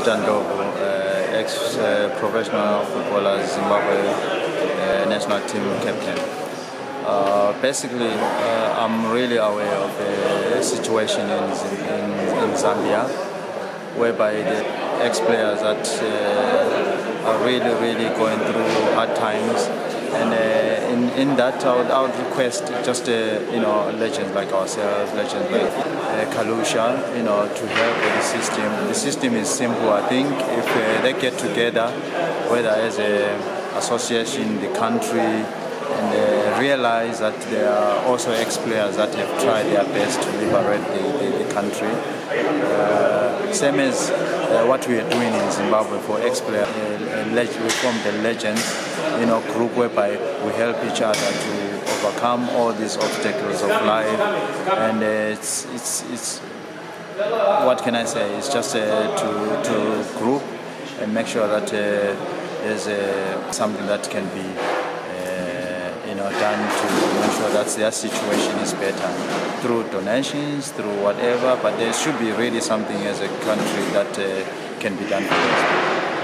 Peter Ndlovu, uh, ex-professional footballer, Zimbabwe uh, national team captain. Uh, basically, uh, I'm really aware of the situation in, in, in Zambia, whereby the ex-players that uh, are really, really going through hard times. And uh, in, that, I would, I would request just uh, you know legends like ourselves, legends like uh, Kalusha, you know, to help with the system. The system is simple. I think if uh, they get together, whether as a association, the country, and uh, realize that there are also ex-players that have tried their best to liberate the, the, the country. Uh, same as uh, what we are doing in Zimbabwe for ex-players. Uh, we form the Legends, you know, group whereby we help each other to overcome all these obstacles of life. And uh, it's, it's, it's, what can I say? It's just uh, to, to group and make sure that uh, there's uh, something that can be you know, done to make sure that their situation is better through donations, through whatever. But there should be really something as a country that uh, can be done for them.